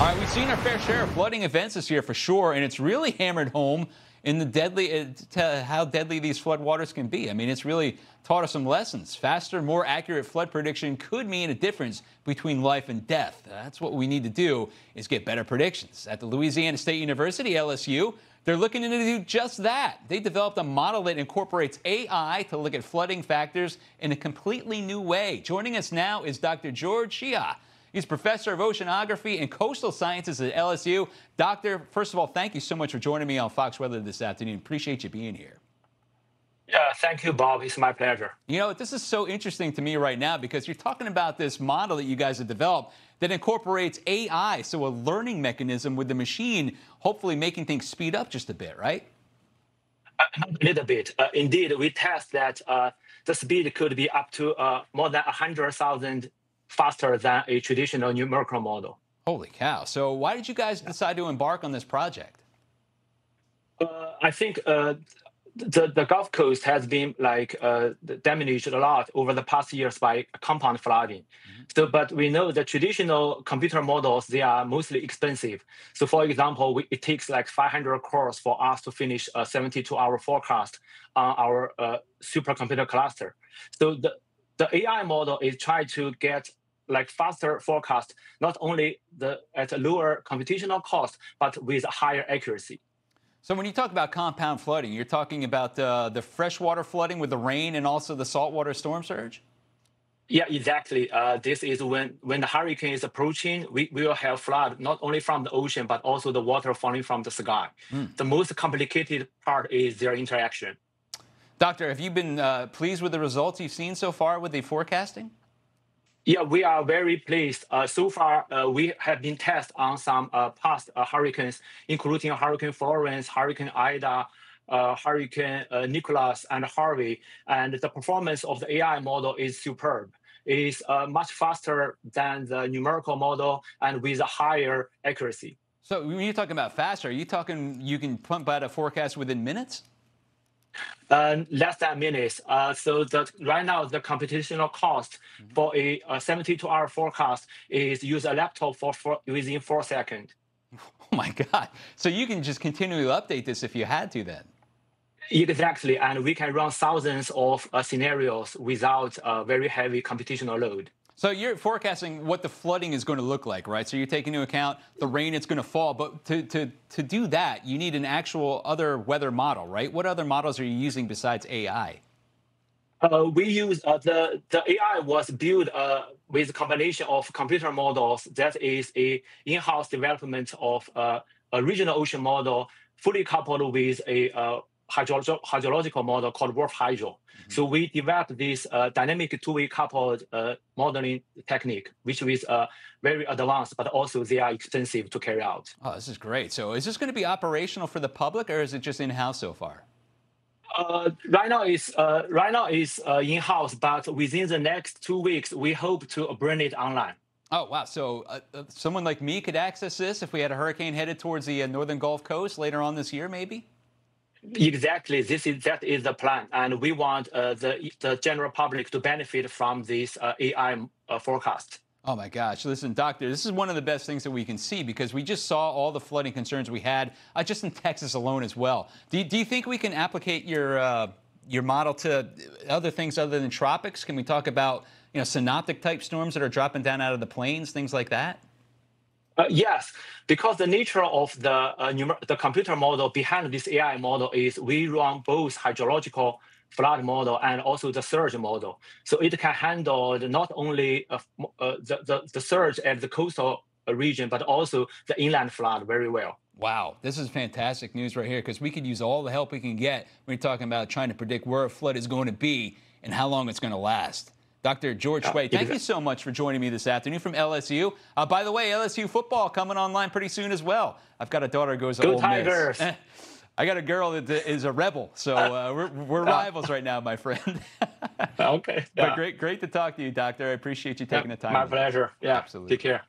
All right, we've seen our fair share of flooding events this year for sure, and it's really hammered home in the deadly uh, how deadly these floodwaters can be. I mean, it's really taught us some lessons. Faster, more accurate flood prediction could mean a difference between life and death. That's what we need to do is get better predictions. At the Louisiana State University, LSU, they're looking to do just that. They developed a model that incorporates AI to look at flooding factors in a completely new way. Joining us now is Dr. George Xue. He's professor of oceanography and coastal sciences at LSU. Doctor, first of all, thank you so much for joining me on Fox Weather this afternoon. Appreciate you being here. Yeah, thank you, Bob. It's my pleasure. You know, this is so interesting to me right now because you're talking about this model that you guys have developed that incorporates AI, so a learning mechanism with the machine, hopefully making things speed up just a bit, right? Uh, a little bit. Uh, indeed, we test that uh, the speed could be up to uh, more than 100,000 faster than a traditional numerical model. Holy cow. So why did you guys decide to embark on this project? Uh, I think uh, the, the Gulf Coast has been like uh, damaged a lot over the past years by compound flooding. Mm-hmm. So, but we know the traditional computer models they are mostly expensive. So, for example, we, it takes like 500 cores for us to finish a 72-hour forecast on our uh, supercomputer cluster. So the the AI model is trying to get like faster forecast, not only the at a lower computational cost, but with higher accuracy. So when you talk about compound flooding, you're talking about uh, the freshwater flooding with the rain and also the saltwater storm surge? Yeah, exactly. Uh, this is when when the hurricane is approaching, we, we will have flood not only from the ocean but also the water falling from the sky. Mm. The most complicated part is their interaction. Doctor, have you been uh, pleased with the results you've seen so far with the forecasting? Yeah, we are very pleased. Uh, so far, uh, we have been tested on some uh, past uh, hurricanes, including Hurricane Florence, Hurricane Ida, uh, Hurricane uh, Nicholas, and Harvey. And the performance of the AI model is superb. It is much faster than the numerical model and with a higher accuracy. So when you're talking about faster, are you talking you can pump out a forecast within minutes? Uh, less than minutes. Uh, so that right now the computational cost mm-hmm. for a, a 72-hour forecast is use a laptop for, for within four seconds. Oh my God! So you can just continually update this if you had to, then. Exactly, and we can run thousands of uh, scenarios without a very heavy computational load. So you're forecasting what the flooding is going to look like, right? So you're taking into account the rain it's going to fall, but to, to, to do that, you need an actual other weather model, right? What other models are you using besides AI? Uh, we use uh, the the AI was built uh, with a combination of computer models. That is a in-house development of uh, a regional ocean model, fully coupled with a uh, hydrological, model called WRF Hydro. Mm-hmm. So we developed this uh, dynamic two-way coupled uh, modeling technique, which is uh, very advanced, but also they are expensive to carry out. Oh, this is great. So is this going to be operational for the public, or is it just in-house so far? Uh, right now is uh, right now is uh, in-house, but within the next two weeks, we hope to bring it online. Oh wow! So someone like me could access this if we had a hurricane headed towards the northern Gulf Coast later on this year, maybe. Exactly, this is that is the plan, and we want uh, the the general public to benefit from this uh, AI uh, forecast. Oh my gosh! Listen, doctor, this is one of the best things that we can see because we just saw all the flooding concerns we had uh, just in Texas alone as well. Do you, do you think we can applicate your uh, your model to other things other than tropics? Can we talk about you know synoptic type storms that are dropping down out of the plains, things like that? Uh, yes, because the nature of the uh, the computer model behind this AI model is we run both hydrological flood model and also the surge model. So it can handle not only uh, uh, the, the, the surge at the coastal region, but also the inland flood very well. Wow, this is fantastic news right here because we could use all the help we can get when you're talking about trying to predict where a flood is going to be and how long it's going to last. Dr. George Xue, thank you so much for joining me this afternoon from LSU. Uh, by the way, LSU football coming online pretty soon as well. I've got a daughter who goes to Go Ole Tigers. Miss. I got a girl that is a rebel, so uh, we're, we're rivals right now, my friend. okay. Yeah. But great, great to talk to you, Doctor. I appreciate you taking yeah, the time. My pleasure. Yeah. Absolutely. Take care.